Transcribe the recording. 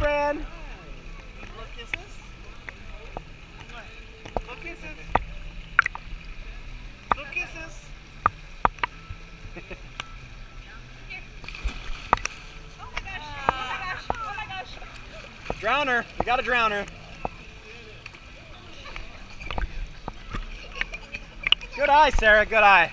Bran. Little kisses. Little kisses. Little kisses. Oh my gosh. Oh my gosh. Oh my gosh. Drown her. We gotta drown her. Good eye, Sarah. Good eye.